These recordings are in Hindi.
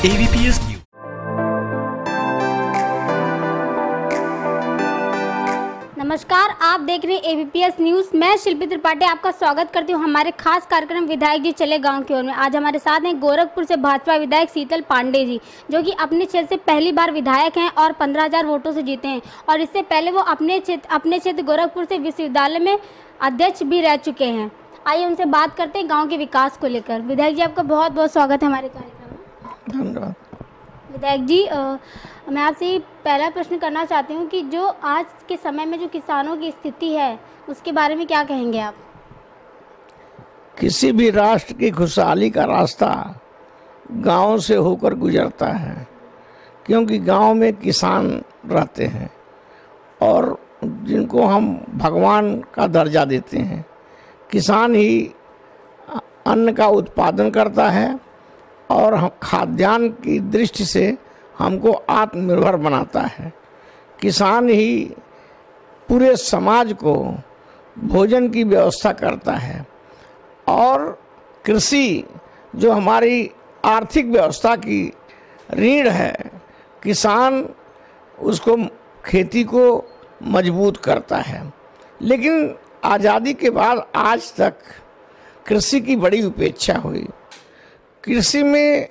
एबीपीएस न्यूज़ नमस्कार, आप देख रहे हैं एबीपीएस न्यूज़ मैं शिल्पी त्रिपाठी आपका स्वागत करती हूँ हमारे खास कार्यक्रम विधायक जी चले गाँव की ओर में। आज हमारे साथ हैं गोरखपुर से भाजपा विधायक शीतल पांडे जी, जो कि अपने क्षेत्र से पहली बार विधायक हैं और पंद्रह हज़ार वोटों से जीते हैं। और इससे पहले वो अपने क्षेत्र अपने क्षेत्र गोरखपुर से विश्वविद्यालय में अध्यक्ष भी रह चुके हैं। आइए उनसे बात करते हैं गाँव के विकास को लेकर। विधायक जी, आपका बहुत बहुत स्वागत है हमारे कार्यक्रम धन्यवाद विधायक जी अ, मैं आपसे पहला प्रश्न करना चाहती हूँ कि जो आज के समय में जो किसानों की स्थिति है उसके बारे में क्या कहेंगे आप? किसी भी राष्ट्र की खुशहाली का रास्ता गाँव से होकर गुजरता है क्योंकि गाँव में किसान रहते हैं और जिनको हम भगवान का दर्जा देते हैं। किसान ही अन्न का उत्पादन करता है और हम खाद्यान्न की दृष्टि से हमको आत्मनिर्भर बनाता है। किसान ही पूरे समाज को भोजन की व्यवस्था करता है और कृषि जो हमारी आर्थिक व्यवस्था की रीढ़ है, किसान उसको खेती को मज़बूत करता है। लेकिन आज़ादी के बाद आज तक कृषि की बड़ी उपेक्षा हुई। कृषि में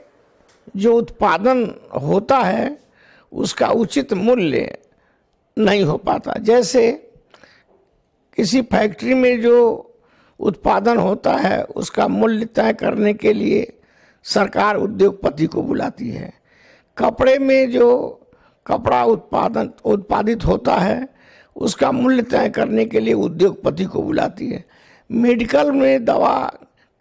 जो उत्पादन होता है, उसका उचित मूल्य नहीं हो पाता। जैसे किसी फैक्ट्री में जो उत्पादन होता है, उसका मूल्य तय करने के लिए सरकार उद्योगपति को बुलाती है। कपड़े में जो कपड़ा उत्पादन, उत्पादित होता है, उसका मूल्य तय करने के लिए उद्योगपति को बुलाती है। मेडिकल में दवा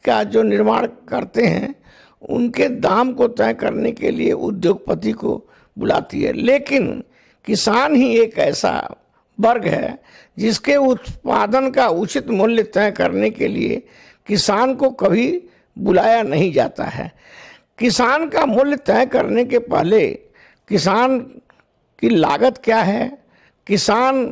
का जो निर्माण करते हैं उनके दाम को तय करने के लिए उद्योगपति को बुलाती है। लेकिन किसान ही एक ऐसा वर्ग है जिसके उत्पादन का उचित मूल्य तय करने के लिए किसान को कभी बुलाया नहीं जाता है। किसान का मूल्य तय करने के पहले किसान की लागत क्या है? किसान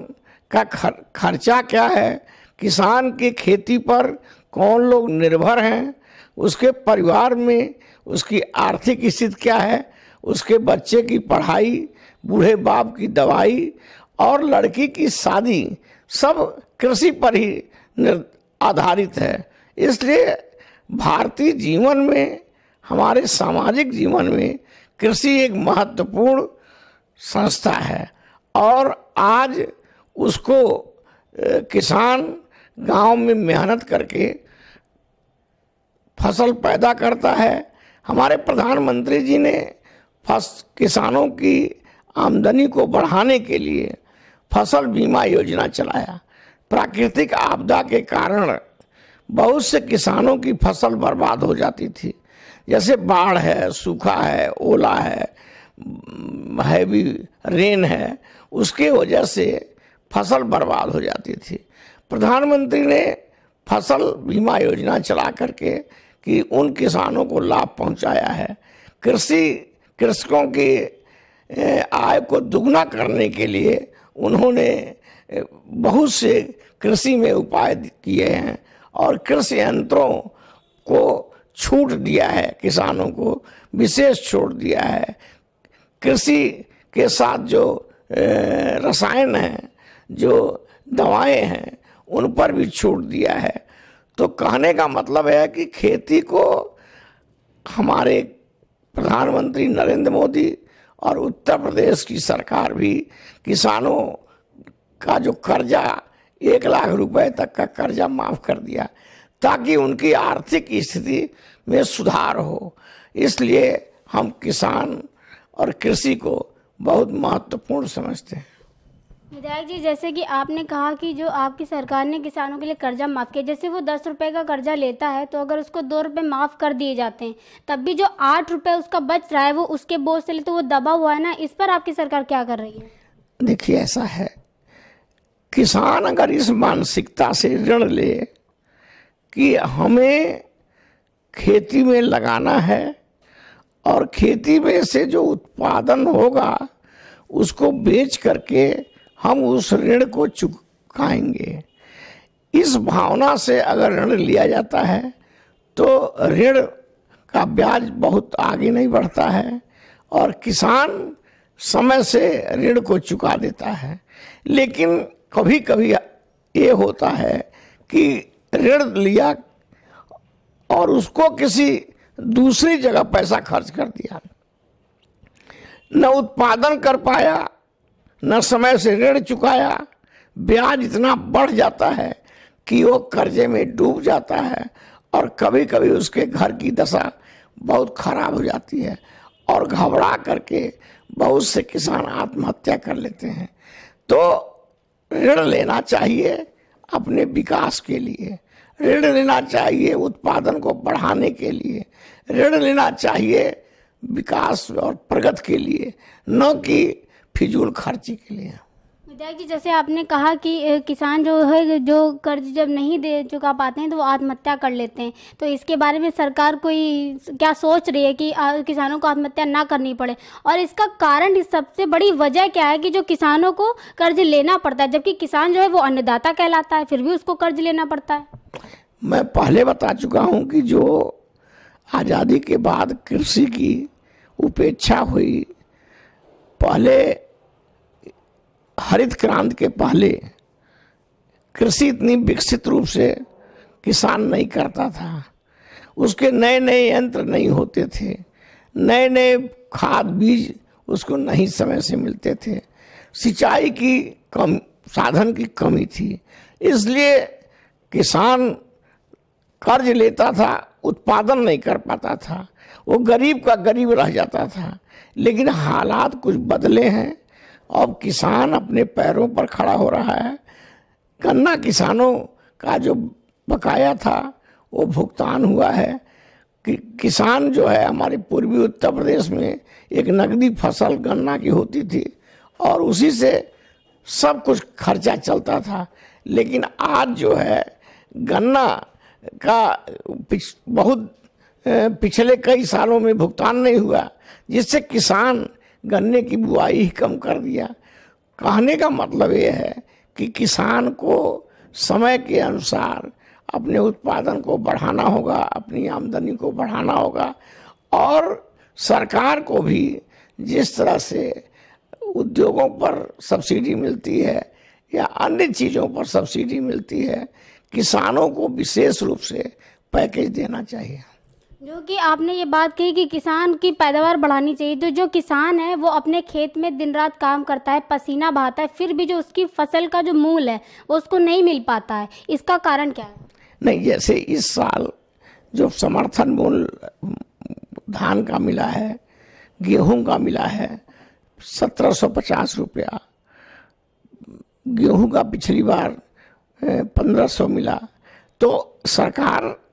का खर, खर्चा क्या है? किसान की खेती पर कौन लोग निर्भर हैं? उसके परिवार में उसकी आर्थिक स्थिति क्या है, उसके बच्चे की पढ़ाई, बूढ़े बाप की दवाई और लड़की की शादी सब कृषि पर ही आधारित है। इसलिए भारतीय जीवन में, हमारे सामाजिक जीवन में कृषि एक महत्वपूर्ण संस्था है और आज उसको किसान गाँव में मेहनत करके फ़सल पैदा करता है। हमारे प्रधानमंत्री जी ने फस, किसानों की आमदनी को बढ़ाने के लिए फ़सल बीमा योजना चलाया। प्राकृतिक आपदा के कारण बहुत से किसानों की फ़सल बर्बाद हो जाती थी। जैसे बाढ़ है, सूखा है, ओला है, हैवी रेन है, उसके वजह से फ़सल बर्बाद हो जाती थी। प्रधानमंत्री ने फ़सल बीमा योजना चला करके कि उन किसानों को लाभ पहुँचाया है। कृषि, कृषकों की आय को दुगना करने के लिए उन्होंने बहुत से कृषि में उपाय किए हैं और कृषि यंत्रों को छूट दिया है, किसानों को विशेष छूट दिया है। कृषि के साथ जो रसायन हैं, जो दवाएँ हैं, उन पर भी छूट दिया है। तो कहने का मतलब है कि खेती को हमारे प्रधानमंत्री नरेंद्र मोदी और उत्तर प्रदेश की सरकार भी किसानों का जो कर्जा, एक लाख रुपए तक का कर्जा माफ़ कर दिया, ताकि उनकी आर्थिक स्थिति में सुधार हो। इसलिए हम किसान और कृषि को बहुत महत्वपूर्ण समझते हैं। विधायक जी, जैसे कि आपने कहा कि जो आपकी सरकार ने किसानों के लिए कर्जा माफ़ किया, जैसे वो दस रुपए का कर्जा लेता है तो अगर उसको दो रुपए माफ़ कर दिए जाते हैं, तब भी जो आठ रुपए उसका बच रहा है, वो उसके बोझ से ले तो वो दबा हुआ है ना, इस पर आपकी सरकार क्या कर रही है? देखिए, ऐसा है। किसान अगर इस मानसिकता से ऋण ले कि हमें खेती में लगाना है और खेती में से जो उत्पादन होगा, उसको बेच करके हम उस ऋण को चुकाएँगे। इस भावना से अगर ऋण लिया जाता है तो ऋण का ब्याज बहुत आगे नहीं बढ़ता है और किसान समय से ऋण को चुका देता है। लेकिन कभी कभी ये होता है कि ऋण लिया और उसको किसी दूसरी जगह पैसा खर्च कर दिया। न उत्पादन कर पाया न समय से ऋण चुकाया। ब्याज इतना बढ़ जाता है कि वो कर्जे में डूब जाता है और कभी कभी उसके घर की दशा बहुत खराब हो जाती है और घबरा करके बहुत से किसान आत्महत्या कर लेते हैं। तो ऋण लेना चाहिए अपने विकास के लिए। ऋण लेना चाहिए उत्पादन को बढ़ाने के लिए। ऋण लेना चाहिए विकास और प्रगति के लिए। न कि फिजूल खर्ची के लिए। विधायक जी जैसे आपने कहा कि किसान जो है जो कर्ज जब नहीं दे चुका पाते हैं तो वो आत्महत्या कर लेते हैं। तो इसके बारे में सरकार कोई क्या सोच रही है कि किसानों को आत्महत्या ना करनी पड़े? और इसका कारण इस सबसे बड़ी वजह क्या है कि जो किसानों को कर्ज लेना पड़ता है जबकि किसान जो है वो अन्नदाता कहलाता है फिर भी उसको कर्ज लेना पड़ता है। मैं पहले बता चुका हूँ कि जो आज़ादी के बाद कृषि की उपेक्षा हुई पहले हरित क्रांति के पहले कृषि इतनी विकसित रूप से किसान नहीं करता था। उसके नए नए यंत्र नहीं होते थे। नए नए खाद बीज उसको नहीं समय से मिलते थे। सिंचाई की कम, साधन की कमी थी। इसलिए किसान कर्ज लेता था, उत्पादन नहीं कर पाता था। वो गरीब का गरीब रह जाता था। लेकिन हालात कुछ बदले हैं। अब किसान अपने पैरों पर खड़ा हो रहा है। गन्ना किसानों का जो बकाया था वो भुगतान हुआ है। कि किसान जो है हमारे पूर्वी उत्तर प्रदेश में एक नकदी फ़सल गन्ना की होती थी और उसी से सब कुछ खर्चा चलता था। लेकिन आज जो है गन्ना का पिछ, बहुत पिछले कई सालों में भुगतान नहीं हुआ जिससे किसान गन्ने की बुआई ही कम कर दिया। कहने का मतलब ये है कि किसान को समय के अनुसार अपने उत्पादन को बढ़ाना होगा, अपनी आमदनी को बढ़ाना होगा और सरकार को भी जिस तरह से उद्योगों पर सब्सिडी मिलती है या अन्य चीज़ों पर सब्सिडी मिलती है, किसानों को विशेष रूप से पैकेज देना चाहिए। जो कि आपने ये बात कही कि किसान की पैदावार बढ़ानी चाहिए। तो जो किसान है, वो अपने खेत में दिन रात काम करता है, पसीना बहाता है, फिर भी जो उसकी फ़सल का जो मूल है, वो उसको नहीं मिल पाता है। इसका कारण क्या है? नहीं, जैसे इस साल जो समर्थन मूल, धान का मिला है, गेहूँ का मिला है, सत्रह सौ पचास रुपया। गेहूँ का पिछली बार पंद्रह सौ मिला। तो सरकार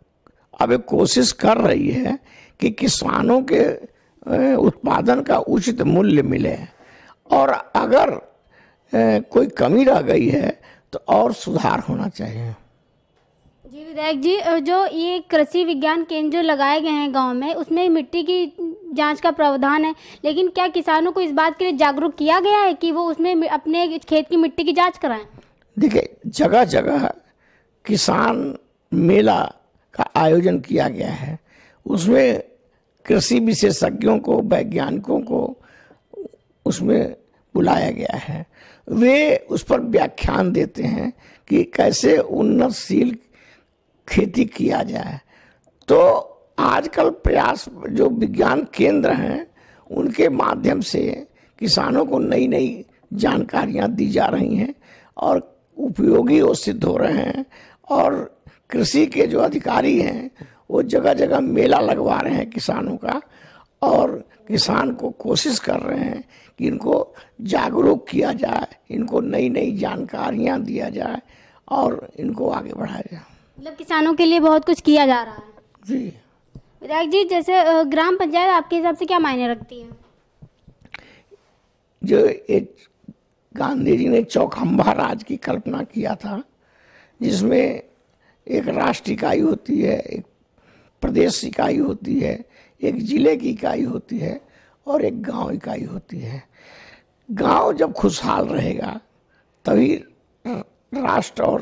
अब एक कोशिश कर रही है कि किसानों के उत्पादन का उचित मूल्य मिले। और अगर कोई कमी रह गई है तो और सुधार होना चाहिए। जी विधायक जी जो ये कृषि विज्ञान केंद्र जो लगाए गए हैं गाँव में उसमें मिट्टी की जाँच का प्रावधान है लेकिन क्या किसानों को इस बात के लिए जागरूक किया गया है कि वो उसमें अपने खेत की मिट्टी की जाँच कराएँ? देखिए जगह जगह किसान मेला का आयोजन किया गया है। उसमें कृषि विशेषज्ञों को, वैज्ञानिकों को उसमें बुलाया गया है। वे उस पर व्याख्यान देते हैं कि कैसे उन्नतशील खेती किया जाए। तो आजकल प्रयास, जो विज्ञान केंद्र हैं, उनके माध्यम से किसानों को नई नई जानकारियाँ दी जा रही हैं और उपयोगी वो सिद्ध हो रहे हैं और कृषि के जो अधिकारी हैं वो जगह जगह मेला लगवा रहे हैं किसानों का और किसान को कोशिश कर रहे हैं कि इनको जागरूक किया जाए इनको नई नई जानकारियाँ दिया जाए और इनको आगे बढ़ाया जाए। मतलब किसानों के लिए बहुत कुछ किया जा रहा है। जी। विधायक जी जैसे ग्राम पंचायत आपके हिसाब से क्या मायने रखती है? जो एक गांधी जी ने चौखम्बा राज की कल्पना किया था जिसमें एक राष्ट्र इकाई होती है, एक प्रदेश इकाई होती है, एक ज़िले की इकाई होती है और एक गाँव इकाई होती है। गाँव जब खुशहाल रहेगा, तभी राष्ट्र और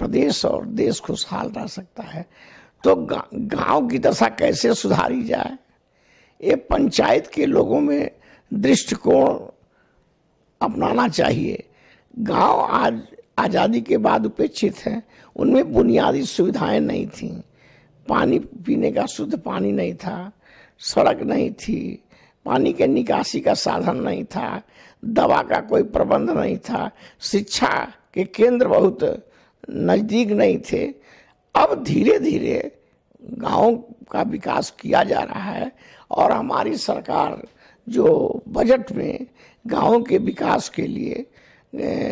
प्रदेश और देश खुशहाल रह सकता है। तो गाँव की दशा कैसे सुधारी जाए? ये पंचायत के लोगों में दृष्टिकोण अपनाना चाहिए। गाँव आज आज़ादी के बाद उपेक्षित हैं। उनमें बुनियादी सुविधाएँ नहीं थी। पानी पीने का शुद्ध पानी नहीं था। सड़क नहीं थी। पानी के निकासी का साधन नहीं था। दवा का कोई प्रबंध नहीं था। शिक्षा के केंद्र बहुत नज़दीक नहीं थे। अब धीरे धीरे गाँव का विकास किया जा रहा है और हमारी सरकार जो बजट में गाँव के विकास के लिए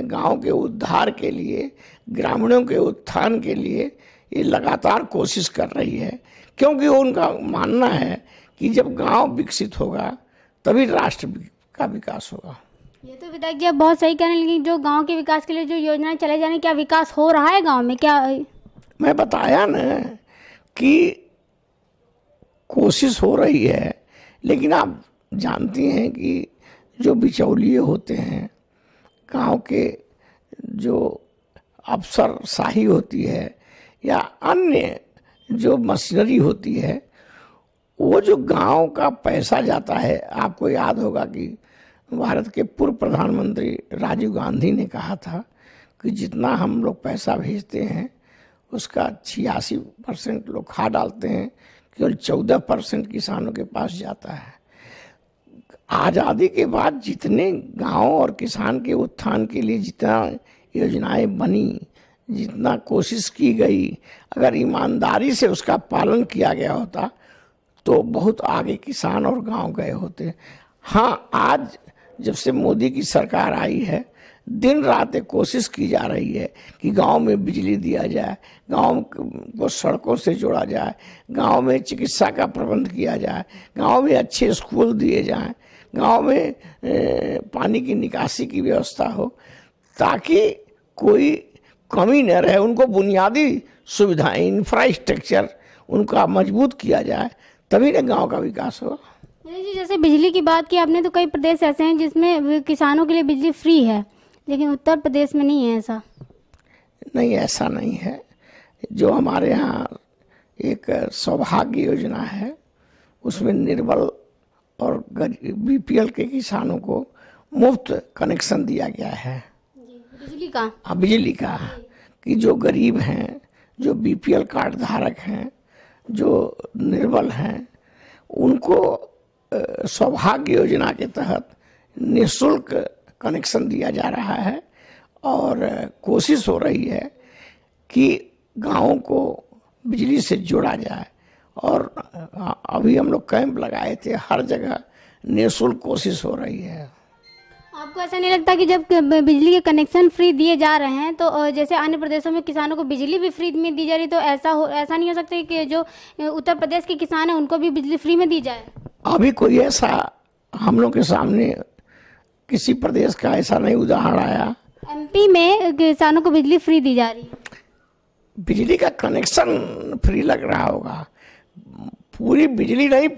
गाँव के उद्धार के लिए ग्रामीणों के उत्थान के लिए ये लगातार कोशिश कर रही है। क्योंकि उनका मानना है कि जब गाँव विकसित होगा तभी राष्ट्र का विकास होगा। ये तो विधायक जी आप बहुत सही कह रहे हैं लेकिन जो गाँव के विकास के लिए जो योजनाएँ चले जाने क्या विकास हो रहा है गाँव में? क्या मैं बताया न कि कोशिश हो रही है लेकिन आप जानती हैं कि जो बिचौलिए होते हैं गाँव के जो अफसर शाही होती है या अन्य जो मशीनरी होती है, वो जो गाँव का पैसा जाता है, आपको याद होगा कि भारत के पूर्व प्रधानमंत्री राजीव गांधी ने कहा था कि जितना हम लोग पैसा भेजते हैं, उसका छियासी परसेंट लोग खा डालते हैं, केवल चौदह परसेंट किसानों के पास जाता है। आज़ादी के बाद जितने गाँव और किसान के उत्थान के लिए जितना योजनाएँ बनी, जितना कोशिश की गई, अगर ईमानदारी से उसका पालन किया गया होता तो बहुत आगे किसान और गाँव गए होते। हाँ आज जब से मोदी की सरकार आई है, दिन रात एक कोशिश की जा रही है कि गाँव में बिजली दिया जाए, गाँव को सड़कों से जोड़ा जाए, गाँव में चिकित्सा का प्रबंध किया जाए, गाँव में अच्छे स्कूल दिए जाएँ। गाँव में पानी की निकासी की व्यवस्था हो ताकि कोई कमी न रहे उनको बुनियादी सुविधाएँ इंफ्रास्ट्रक्चर उनका मज़बूत किया जाए तभी न गाँव का विकास हो। जी जैसे बिजली की बात की आपने तो कई प्रदेश ऐसे हैं जिसमें किसानों के लिए बिजली फ्री है लेकिन उत्तर प्रदेश में नहीं है ऐसा। नहीं ऐसा नहीं है। जो हमारे यहाँ एक सौभाग्य योजना है उसमें निर्बल और बीपीएल के किसानों को मुफ़्त कनेक्शन दिया गया है। बिजली का? हाँ बिजली का। कि जो गरीब हैं जो बीपीएल कार्ड धारक हैं जो निर्बल हैं उनको सौभाग्य योजना के तहत निशुल्क कनेक्शन दिया जा रहा है और कोशिश हो रही है कि गाँव को बिजली से जोड़ा जाए। और अभी हम लोग कैंप लगाए थे हर जगह निःशुल्क कोशिश हो रही है। आपको ऐसा नहीं लगता कि जब बिजली के कनेक्शन फ्री दिए जा रहे हैं तो जैसे अन्य प्रदेशों में किसानों को बिजली भी फ्री में दी जा रही तो ऐसा हो ऐसा नहीं हो सकता कि जो उत्तर प्रदेश के किसान हैं उनको भी बिजली फ्री में दी जाए? अभी कोई ऐसा हम लोग के सामने किसी प्रदेश का ऐसा नहीं उदाहरण आया। एमपी में किसानों को बिजली फ्री दी जा रही है। बिजली का कनेक्शन फ्री लग रहा होगा। पूरी बिजली नहीं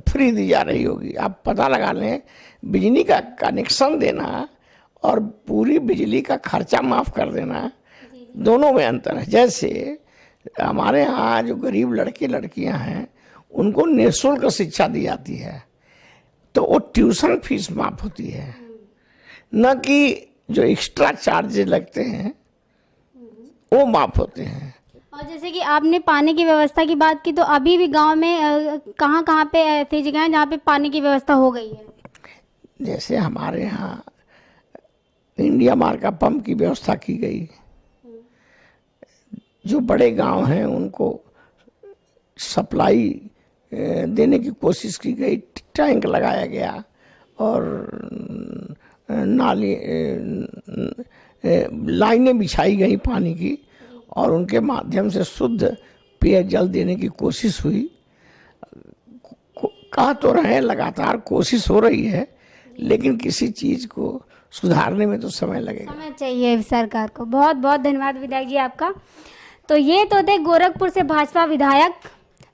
फ्री दी जा रही होगी। आप पता लगा लें बिजली का कनेक्शन देना और पूरी बिजली का खर्चा माफ़ कर देना दोनों में अंतर है। जैसे हमारे यहाँ जो गरीब लड़के लड़कियाँ हैं उनको निःशुल्क शिक्षा दी जाती है तो वो ट्यूशन फ़ीस माफ़ होती है। न कि जो एक्स्ट्रा चार्जेस लगते हैं वो माफ़ होते हैं। और जैसे कि आपने पानी की व्यवस्था की बात की तो अभी भी गाँव में कहाँ कहाँ पे ऐसी जगह है जहाँ पे पानी की व्यवस्था हो गई है? जैसे हमारे यहाँ इंडिया मार का पंप की व्यवस्था की गई। जो बड़े गाँव हैं, उनको सप्लाई देने की कोशिश की गई। टैंक लगाया गया और नाली लाइनें बिछाई गई पानी की। और उनके माध्यम से शुद्ध पेय जल देने की कोशिश हुई। कह तो रहे लगातार कोशिश हो रही है, लेकिन किसी चीज़ को सुधारने में तो समय लगेगा। समय चाहिए सरकार को। बहुत बहुत धन्यवाद विधायक जी आपका। तो ये तो थे गोरखपुर से भाजपा विधायक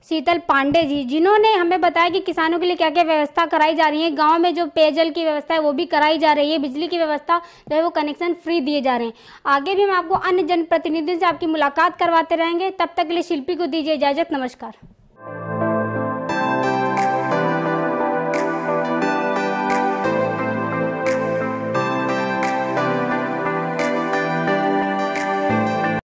शीतल पांडे जी, जिन्होंने हमें बताया कि किसानों के लिए क्या क्या व्यवस्था कराई जा रही है। गाँव में जो पेयजल की व्यवस्था है, वो भी कराई जा रही है। बिजली की व्यवस्था जो है, वो कनेक्शन फ्री दिए जा रहे हैं। आगे भी हम आपको अन्य जनप्रतिनिधियों से आपकी मुलाकात करवाते रहेंगे। तब तक के लिए शिल्पी को दीजिए इजाज़त। नमस्कार।